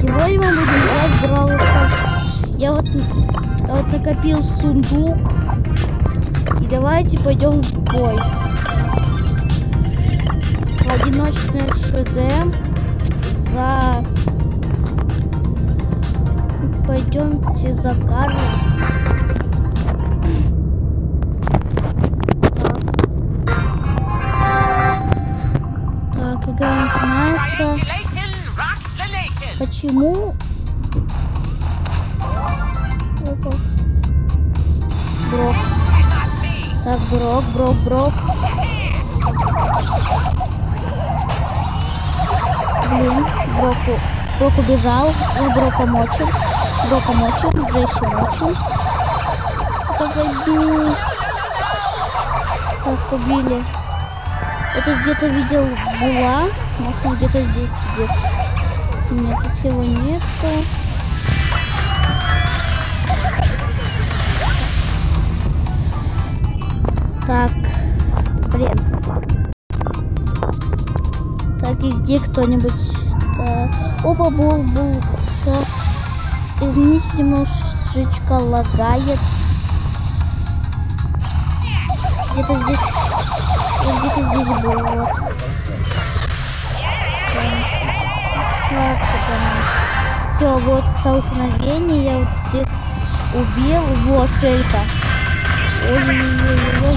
Сегодня мы будем играть в Stars. Я вот, вот накопил сундук. И давайте пойдем в бой. Одиночное ШД за... Пойдемте за Карлой. Почему? Брок. Так, Брок, Брок, Брок. Блин, Броку. Брок убежал. Мы Брока мочим. Брока мочим. Джесси мочим. Погоди. Так, убили. Это где-то видел была. Может, он где-то здесь сидит. Нет, тут его нету. Так, блин. Так, и где кто-нибудь? Опа, был, был. Все. Извините, немножечко лагает. Где-то здесь. Где-то здесь был, вот. Так, все, вот столкновение, я вот всех убил. Во, шелька. Ой-ой-ой,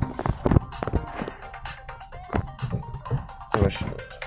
professional.